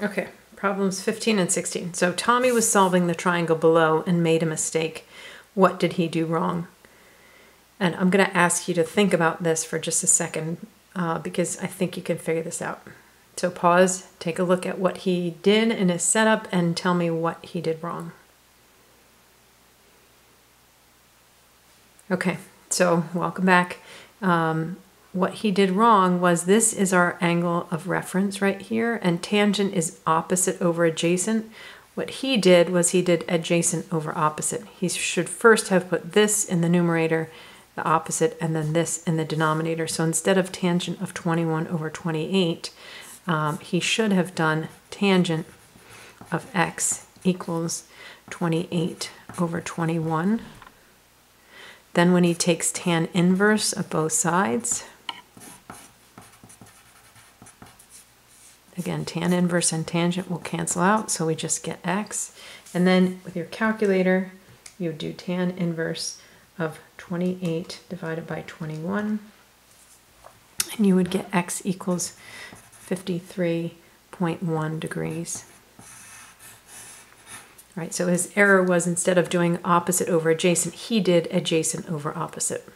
Okay, problems 15 and 16. So Tommy was solving the triangle below and made a mistake. What did he do wrong? And I'm going to ask you to think about this for just a second uh, because I think you can figure this out. So pause, take a look at what he did in his setup and tell me what he did wrong. Okay, so welcome back. Um, what he did wrong was this is our angle of reference right here, and tangent is opposite over adjacent. What he did was he did adjacent over opposite. He should first have put this in the numerator, the opposite, and then this in the denominator. So instead of tangent of 21 over 28, um, he should have done tangent of x equals 28 over 21. Then when he takes tan inverse of both sides, again, tan inverse and tangent will cancel out, so we just get x. And then with your calculator, you do tan inverse of 28 divided by 21, and you would get x equals 53.1 degrees. Right, so his error was instead of doing opposite over adjacent, he did adjacent over opposite.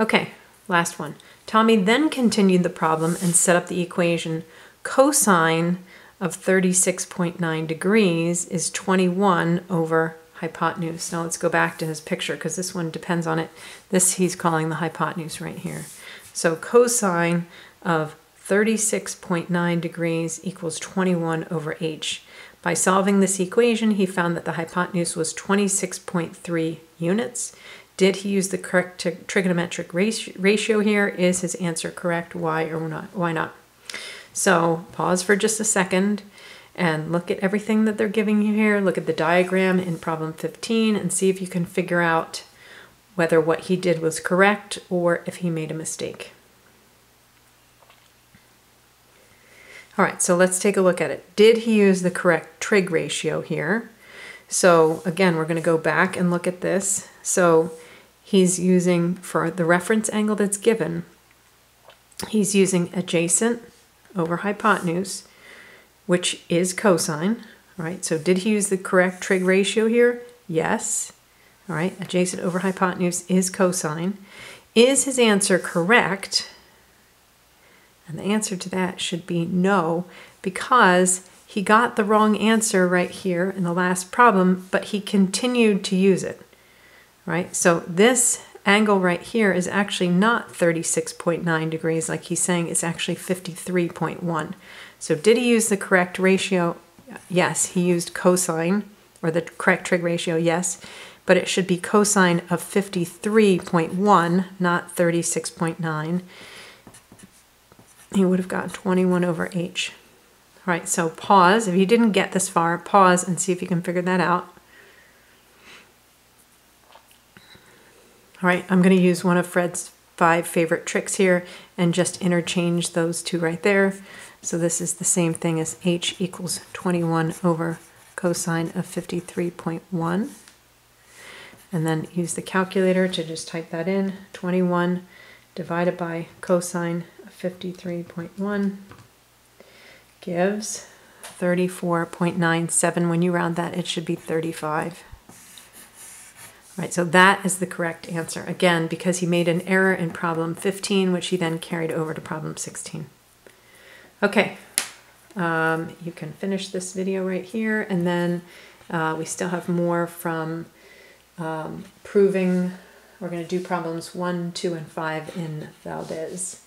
Okay, last one. Tommy then continued the problem and set up the equation cosine of 36.9 degrees is 21 over hypotenuse. Now let's go back to his picture because this one depends on it. This he's calling the hypotenuse right here. So cosine of 36.9 degrees equals 21 over h. By solving this equation, he found that the hypotenuse was 26.3 units. Did he use the correct trigonometric ratio here? Is his answer correct? Why or not? Why not? So pause for just a second and look at everything that they're giving you here. Look at the diagram in problem 15 and see if you can figure out whether what he did was correct or if he made a mistake. All right, so let's take a look at it. Did he use the correct trig ratio here? So again, we're going to go back and look at this. So he's using, for the reference angle that's given, he's using adjacent over hypotenuse, which is cosine, right? So did he use the correct trig ratio here? Yes. All right, adjacent over hypotenuse is cosine. Is his answer correct? And the answer to that should be no, because he got the wrong answer right here in the last problem, but he continued to use it, right? So this angle right here is actually not 36.9 degrees like he's saying, it's actually 53.1. So did he use the correct ratio? Yes, he used cosine, or the correct trig ratio, yes, but it should be cosine of 53.1, not 36.9 he would have gotten 21 over h. All right, so pause. If you didn't get this far, pause and see if you can figure that out. All right, I'm going to use one of Fred's five favorite tricks here and just interchange those two right there. So this is the same thing as h equals 21 over cosine of 53.1. And then use the calculator to just type that in. 21 divided by cosine of 53.1 gives 34.97. When you round that, it should be 35. Right, so that is the correct answer. Again, because he made an error in problem 15, which he then carried over to problem 16. Okay, um, you can finish this video right here, and then uh, we still have more from um, proving. We're going to do problems 1, 2, and 5 in Valdez.